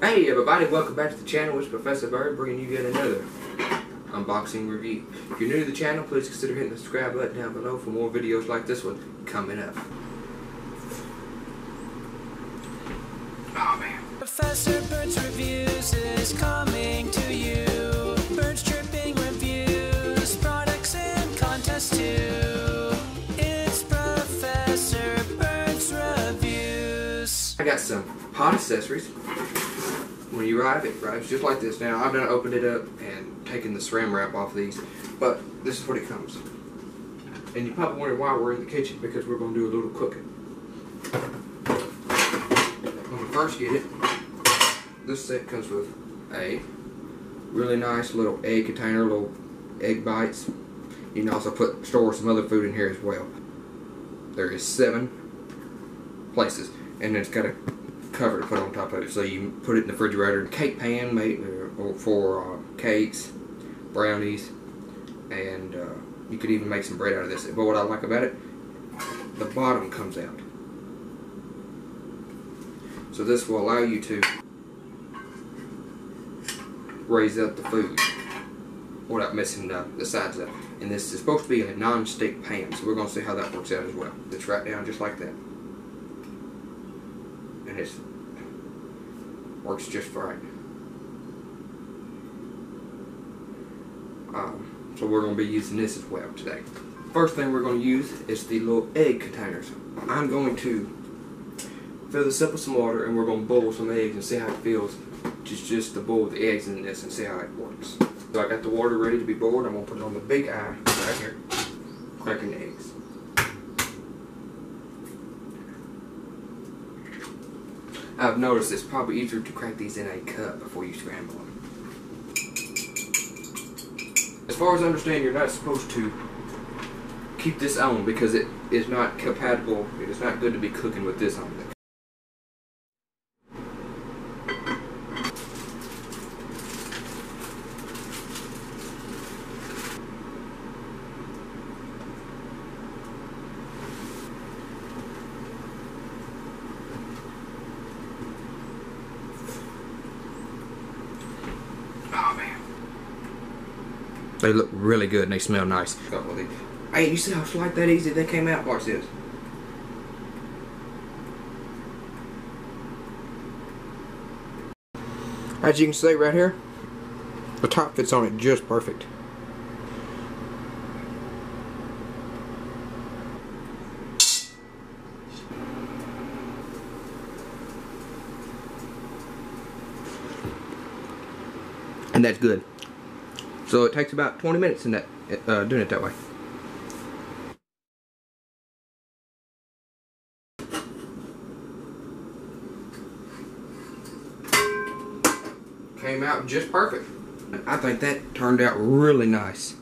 Hey everybody, welcome back to the channel. It's Professor Bird bringing you yet another unboxing review. If you're new to the channel, please consider hitting the subscribe button down below for more videos like this one coming up. Oh man. Professor Bird's Reviews is coming to you. Bird's Tripping Reviews, products and contests too. It's Professor Bird's Reviews. I got some pot accessories. When you arrive, it arrives just like this. Now, I've done opened it up and taken the saran wrap off these, but this is what it comes. And you probably wonder why we're in the kitchen, because we're going to do a little cooking. When we first get it, this set comes with a really nice little egg container, little egg bites. You can also put store some other food in here as well. There is seven places, and it's got a cover to put on top of it. So you put it in the refrigerator. Cake pan made uh, for uh, cakes, brownies, and uh, you could even make some bread out of this. But what I like about it, the bottom comes out. So this will allow you to raise up the food without messing the, the sides up. And this is supposed to be a non-stick pan, so we're going to see how that works out as well. It's right down just like that and it works just fine. Um, so we're going to be using this as well today. First thing we're going to use is the little egg containers. I'm going to fill this up with some water and we're going to boil some eggs and see how it feels just, just to boil the eggs in this and see how it works. So I got the water ready to be boiled. I'm going to put it on the big eye right here, cracking the eggs. I've noticed it's probably easier to crack these in a cup before you scramble them. As far as I understand, you're not supposed to keep this on because it is not compatible. It is not good to be cooking with this on. Oh man. They look really good and they smell nice. Hey, you see how slight that easy they came out? Watch this. As you can see right here, the top fits on it just perfect. and that's good. So it takes about 20 minutes in that uh, doing it that way. Came out just perfect. I think that turned out really nice.